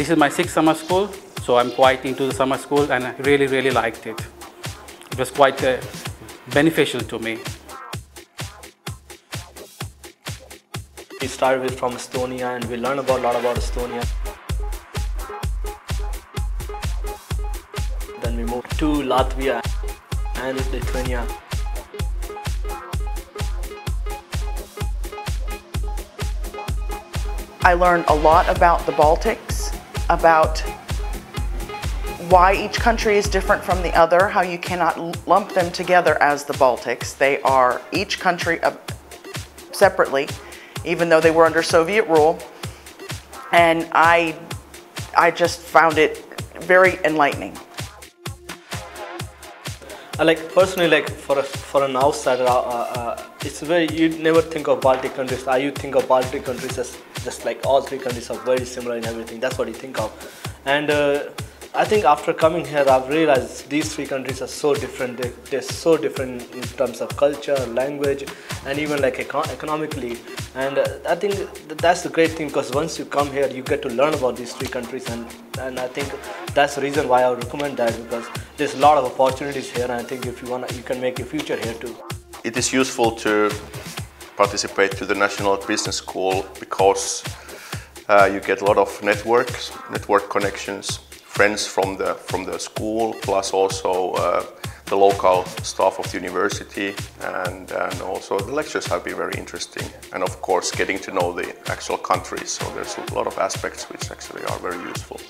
This is my sixth summer school, so I'm quite into the summer school and I really, really liked it. It was quite uh, beneficial to me. We started with from Estonia and we learned about a lot about Estonia. Then we moved to Latvia and Lithuania. I learned a lot about the Baltics, about why each country is different from the other, how you cannot lump them together as the Baltics. They are each country separately, even though they were under Soviet rule. And I, I just found it very enlightening. I like personally like for a, for an outsider, uh, uh, it's very you never think of Baltic countries. I you think of Baltic countries as just like all three countries are very similar in everything. That's what you think of, and. I think after coming here, I've realized these three countries are so different. They, they're so different in terms of culture, language, and even like econ economically. And uh, I think that's the great thing because once you come here, you get to learn about these three countries, and and I think that's the reason why I recommend that because there's a lot of opportunities here, and I think if you wanna, you can make your future here too. It is useful to participate to the National Business School because uh, you get a lot of networks, network connections, friends from the from the school, plus also uh, the local staff of the university, and, and also the lectures have been very interesting. And of course, getting to know the actual countries. So there's a lot of aspects which actually are very useful.